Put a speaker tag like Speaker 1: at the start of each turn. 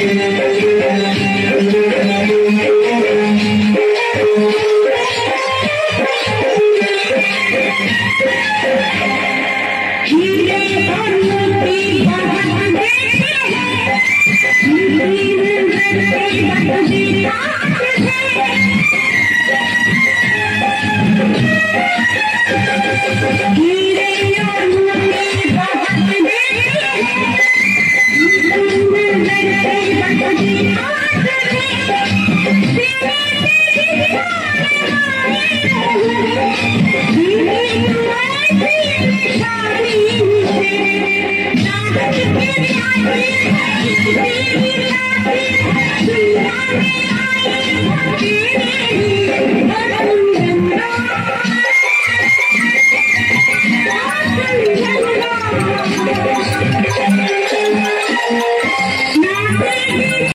Speaker 1: I'm not afraid of the dark. Be happy, be happy.